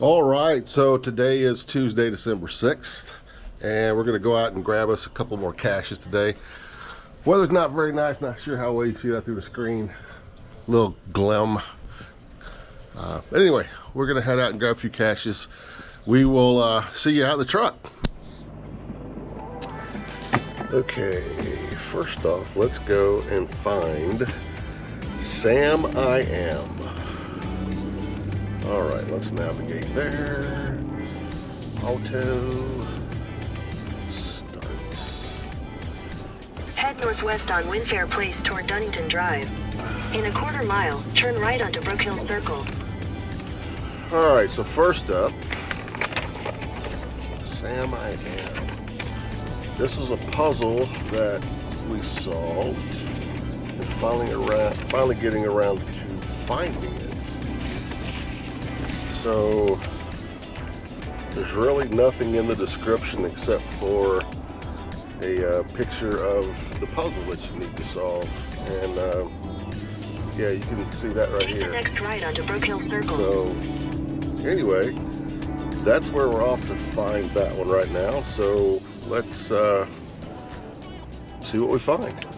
All right, so today is Tuesday, December 6th, and we're gonna go out and grab us a couple more caches today. Weather's not very nice, not sure how well you see that through the screen. A little glum. Uh, anyway, we're gonna head out and grab a few caches. We will uh, see you out of the truck. Okay, first off, let's go and find Sam I Am. All right, let's navigate there. Auto. Start. Head northwest on Winfair Place toward Dunnington Drive. In a quarter mile, turn right onto Brook Hill Circle. All right, so first up, Sam I Am. This is a puzzle that we solved and finally around, finally getting around to finding. So there's really nothing in the description except for a uh, picture of the puzzle that you need to solve. And uh, yeah, you can see that right Take here. the next right onto Brook Hill Circle. So anyway, that's where we're off to find that one right now. So let's uh, see what we find.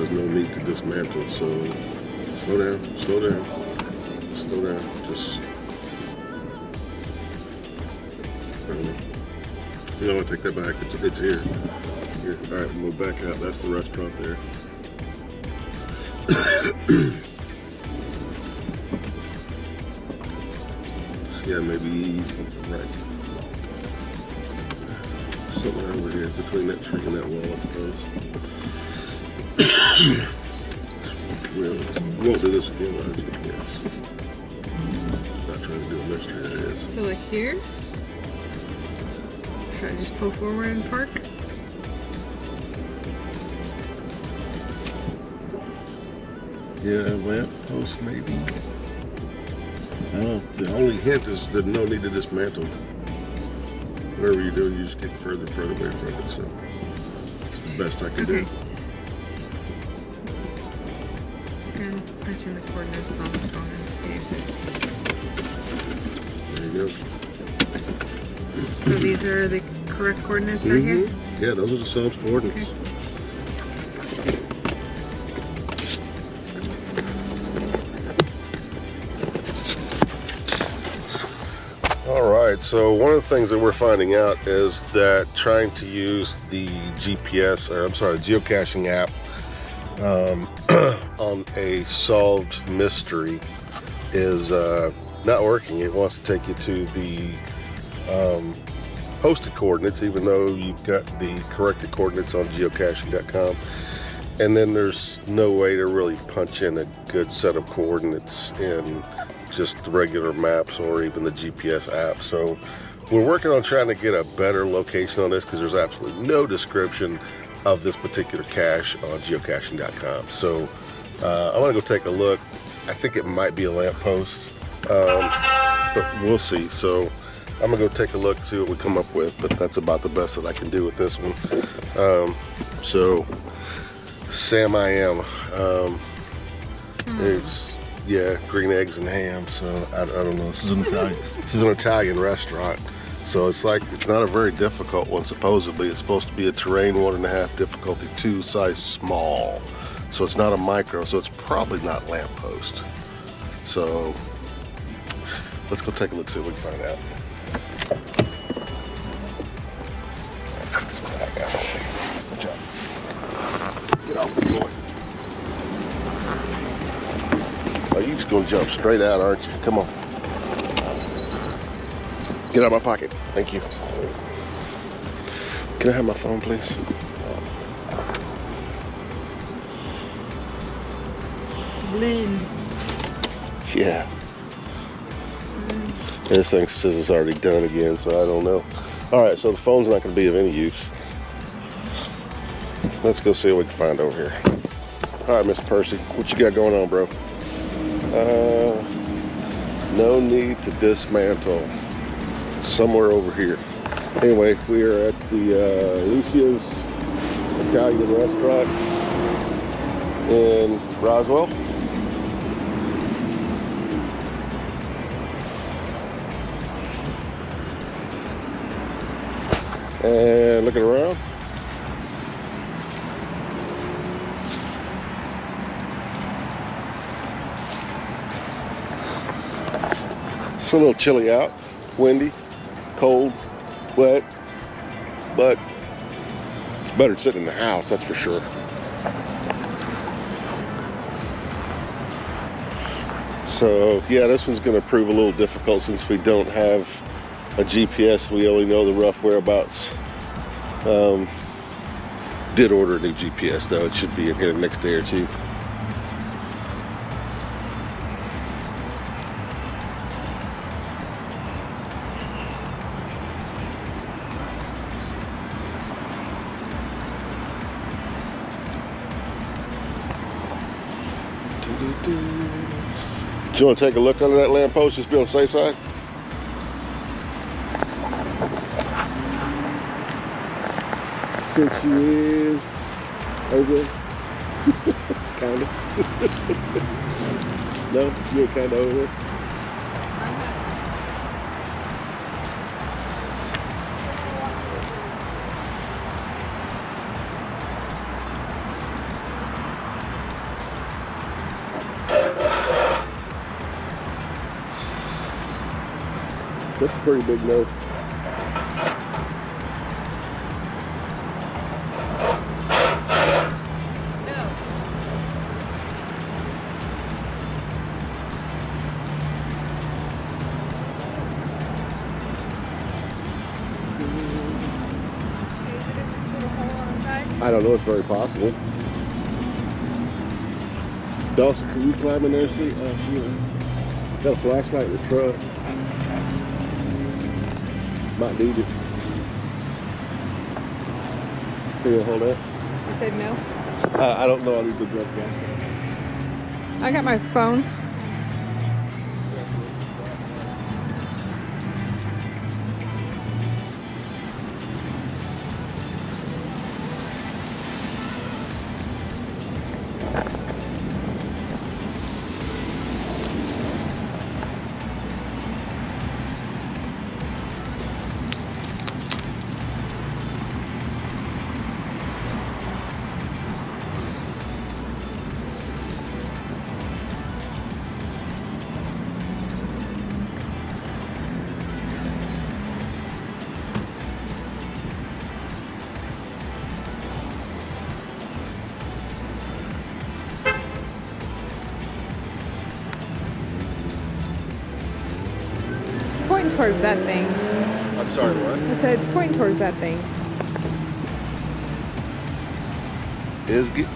Says no need to dismantle. So slow down, slow down, slow down. Just. You know, I take that back. It's, it's here. Here. All right, move back out. That's the restaurant there. yeah, maybe something right. Somewhere over here between that tree and that wall, I suppose. Won't do this again without GPS. Not trying to do a mystery, that is. So like here? Should I just pull forward and park? Yeah, lamp post maybe. I don't know. The only hint is that no need to dismantle. Whatever you do, you just get further, further away from it. So it's the best I can do. And punch in the coordinates on the phone and if it. There you go. So these are the correct coordinates right here? Mhm. Yeah, those are the Sam's coordinates. Okay. All right, so one of the things that we're finding out is that trying to use the GPS, or I'm sorry, the geocaching app um, on a solved mystery is uh, not working. It wants to take you to the um, posted coordinates, even though you've got the corrected coordinates on geocaching.com. And then there's no way to really punch in a good set of coordinates in just regular maps or even the GPS app. So we're working on trying to get a better location on this because there's absolutely no description of this particular cache on geocaching.com. So uh, I want to go take a look. I think it might be a lamppost, um, but we'll see. So I'm gonna go take a look, see what we come up with. But that's about the best that I can do with this one. Um, so Sam I am. Um, There's yeah, green eggs and ham. So I, I don't know. This is an Italian. this is an Italian restaurant. So it's like, it's not a very difficult one, supposedly. It's supposed to be a terrain one and a half difficulty two, size small. So it's not a micro, so it's probably not lamppost. So let's go take a look, see if we can find out. Get off the boy. Oh, you just gonna jump straight out, aren't you? Come on. Get out of my pocket. Thank you. Can I have my phone, please? Blend. Yeah. This thing says it's already done again, so I don't know. All right, so the phone's not going to be of any use. Let's go see what we can find over here. All right, Mr. Percy, what you got going on, bro? Uh, no need to dismantle. Somewhere over here. Anyway, we are at the uh, Lucia's Italian restaurant in Roswell. And looking around. It's a little chilly out, windy, cold, wet, but it's better than sitting in the house, that's for sure. So yeah, this one's gonna prove a little difficult since we don't have a GPS. We only know the rough whereabouts. Um, did order a new GPS though. It should be in here the next day or two. Do you want to take a look under that lamppost just be on the safe side? Six years. over kind of. no, you're kind of over. That's a pretty big note. I don't know. It's very possible. Dawson, can you climb in there and see? Oh, she uh, got a flashlight in the truck. Might need it. You hold that? You said no? Uh, I don't know. I need to jump down. I got my phone. Pointing towards that thing. I'm sorry, what? I said it's pointing towards that thing. Is good.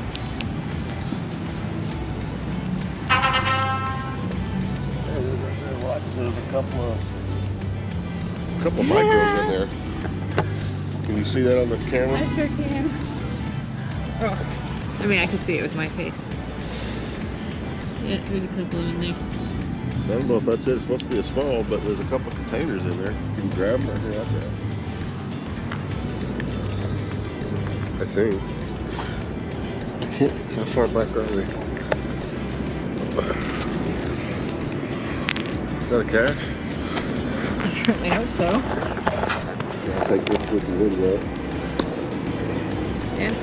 There's a couple of a couple of micros in there. Can you see that on the camera? I sure can. Oh. I mean, I can see it with my face. Yeah, there's a couple of them in there. I don't know if that's it. It's supposed to be a small, but there's a couple of containers in there. You can grab them right here out there. I think. How far back are we? Is that a cache? I certainly hope so. I'll take this with the video. Yeah.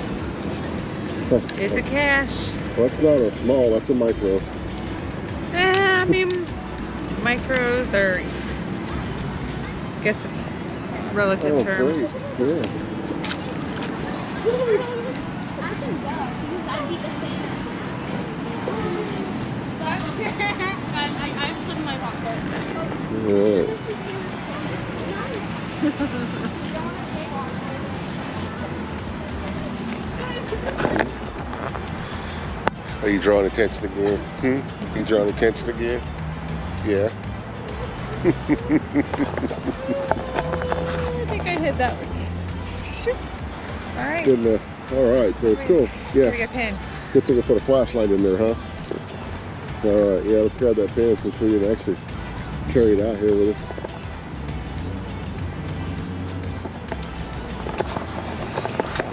It's a cache. Well, that's not a small, that's a micro. I mean, micros are. I guess it's relative Oh, terms. great. Yeah. I Are you drawing attention again? Hmm? You drawing attention again? Yeah. I think I hit that one. All right. Good enough. Alright, so cool. Here Yeah. pin. Good thing I put a flashlight in there, huh? Alright, yeah, let's grab that pen since we didn't actually carry it out here with us.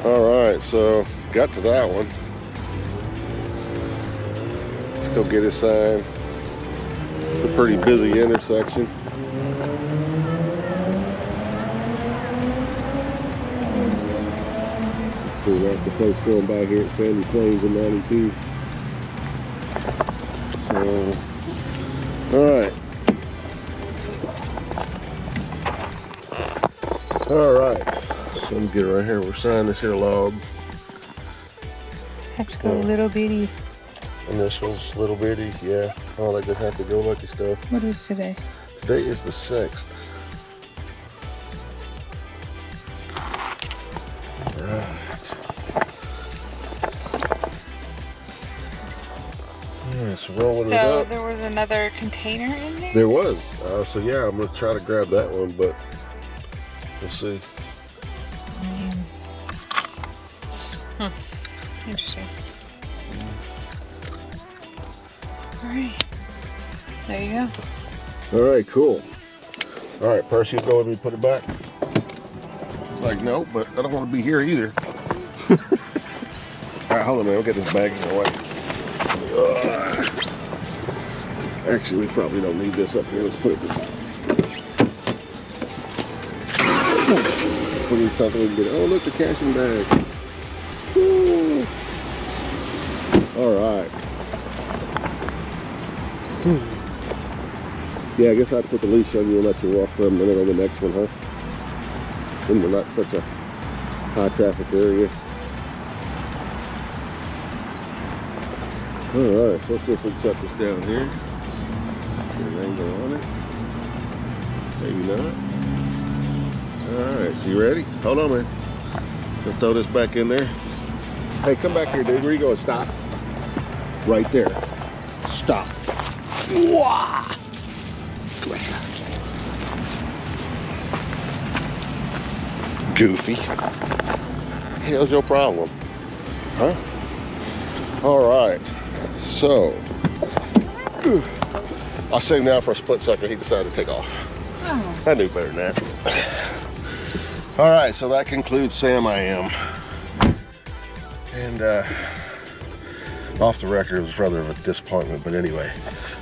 Alright, so got to that one. Let's go get a sign. It's a pretty busy intersection. See lots of folks going by here at Sandy Plains in 92. So, alright. Alright. So I'm get right here. We're signing this here log. To go little bitty. Initials, little bitty, yeah. All that good happy go lucky stuff. What is today? Today is the 6th. Alright. Alright, so rolling it So there was another container in there. There was. Uh, so yeah, I'm gonna try to grab that one, but we'll see. Go. All right, cool. All right, Percy, go with me, put it back. It's like no, but I don't want to be here either. All right, hold on, man. We'll get this bag in the way. Actually, we probably don't need this up here. Let's put it at. We need something we can get. Oh, look, the caching bag. Woo. All right. Yeah, I guess I have to put the leash on you and let you walk for a minute on the next one, huh? When we're not such a high traffic area. Alright, so let's see if we can set this down here. Get an angle on it. Maybe not. Alright, so you ready? Hold on, man. Let's throw this back in there. Hey, come back here, dude. Where you going? Stop. Right there. Stop. Wah! Come. Goofy. Hell's your problem? Huh? All right. So, I say now for a split second he decided to take off. Oh. I knew better than that. All right, so that concludes Sam I Am. And uh, off the record, it was rather of a disappointment, but anyway.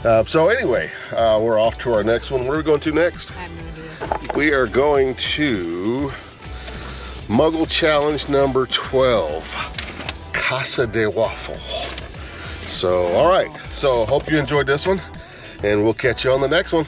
Uh, so anyway, uh, we're off to our next one. Where are we going to next? I have no idea. We are going to Muggle Challenge number 12, Casa de Waffle. So, all right. So, hope you enjoyed this one, and we'll catch you on the next one.